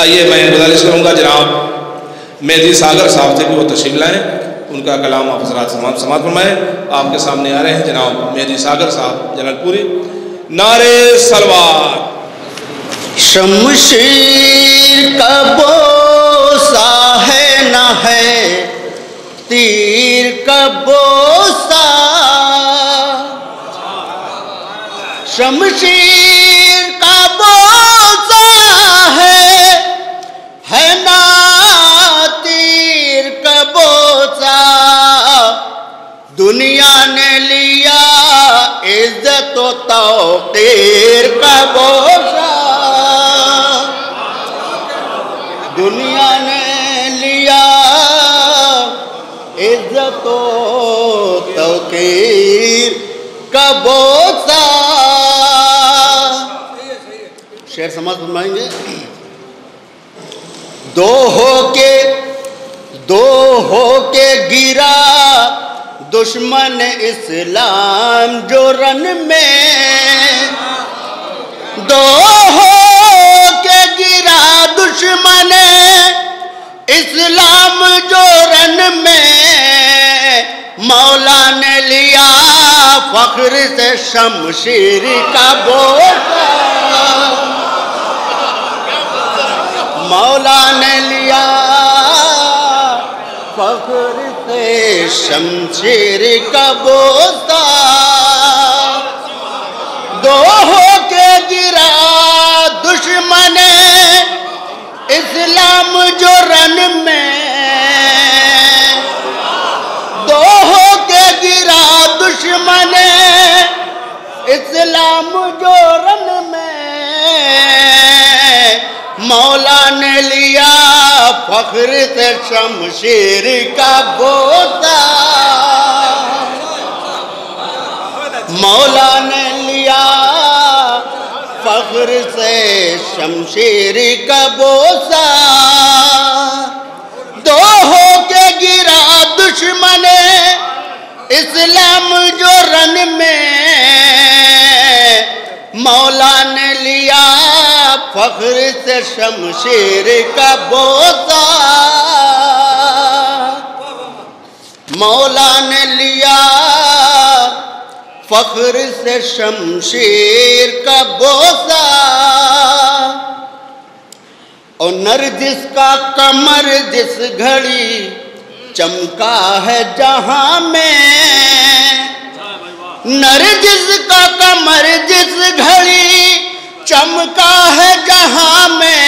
आइए, मैं गुजारिश करूँगा, जनाब मेहदी सागर साहब से भी वो तशरीफ़ लाएँ। उनका कलाम आप हजरात समाप्त समाप्त फरमाएँ। आपके सामने आ रहे हैं जनाब मेहदी सागर साहब, जनकपुरी। नारे सलवार। शमशीर का बोसा है न है? तीर का बोसा। शमशीर तौकीर का बोसा दुनिया ने लिया इज़्ज़त तो तौकीर का बोसा शेर समझ फरमाएँगे दो हो के दो हो के गिरा दुश्मन इस्लाम जो रन में दो हो के गिरा दुश्मन इस्लाम जो रन में मौला ने लिया फख्र से शमशीर का बोसा मौला ने लिया फख्र से शमशीर का बोसा इस्लाम जो रन में दो हो के गिरा दुश्मन इस्लाम जो रन में मौला ने लिया फख्र से शमशीर का बोता। मौला ने लिया फख्र से शमशीर का बोसा दो हो के गिरा दुश्मन इस्लाम जो रन में मौला ने लिया, फख्र से शमशेर का बोसा। मौला ने लिया, फख्र से शमशेर का बोसा। और नरजिस का कमर जिस घड़ी चमका है जहाँ में। नरजिस का कमर जिस घड़ी चमका है जहाँ में।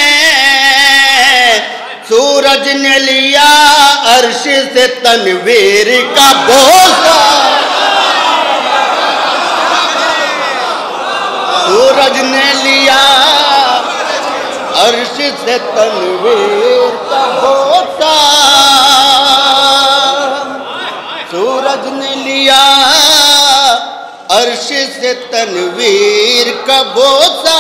सूरज ने लिया अर्श से तनवीर का बोसा सूरज ने लिया अर्श से तनवीर का बोसा तनवीर का बोसा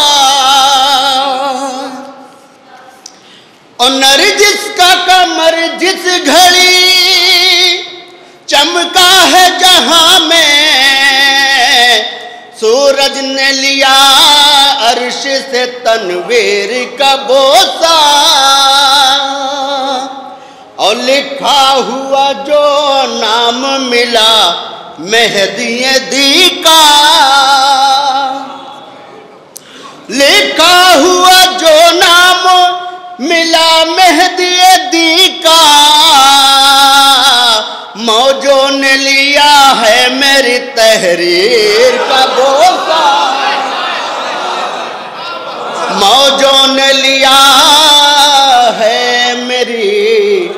और नरजिस का कमर जिस घड़ी चमका है जहाँ में, सूरज ने लिया अर्श से तनवीर का बोसा और लिखा हुआ जो नाम मिला मेहदी दी का लिखा हुआ जो नाम मिला मेहदी दी का मौजों ने लिया है मेरी तहरीर का बोसा मौजों ने लिया है मेरी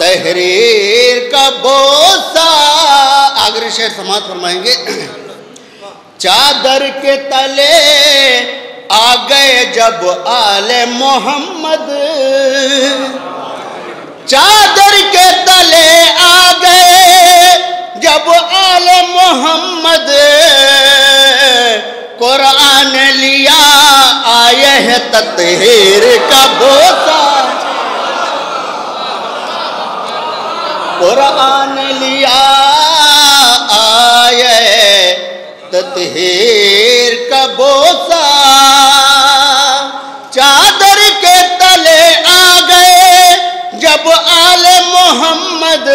तहरीर का बोसा आगरी शेर समाज फरमाएँगे। चादर के तले आ गए जब आले मोहम्मद। चादर के तले आ गए जब आले मोहम्मद। कुरान लिया, आए है ततहीर का बोसा। कुरान लिया दौलत का बोसा। चादर के तले आ गए जब आले मोहम्मद।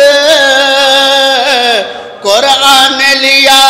कुरान लिया